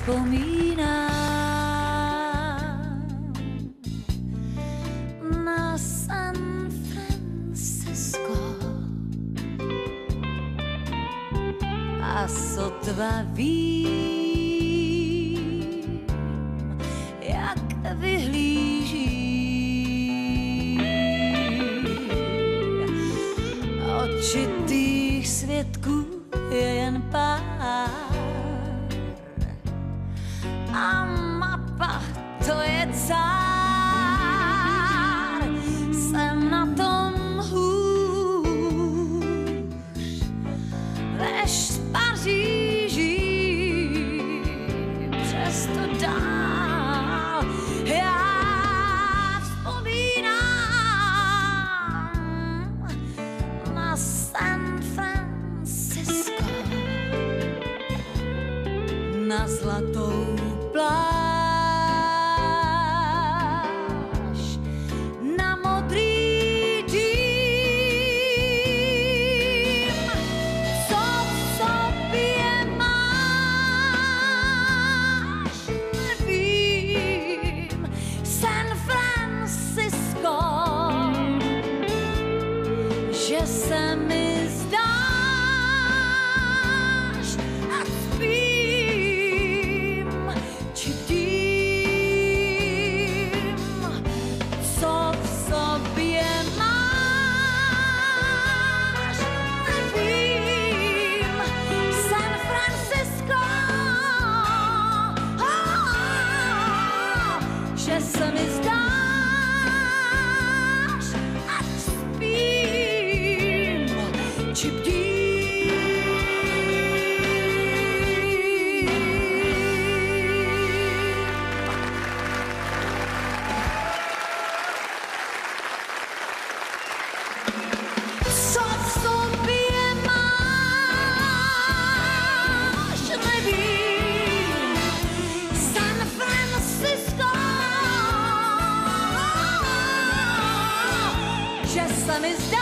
vzpomínám na San Francisco a sotva jak vyhlíží očitých svědků je jen pár cár. Jsem na tom hůř než v Paříži, přesto dál já vzpomínám na San Francisco na zlatou pláž. Summer. awesome is done.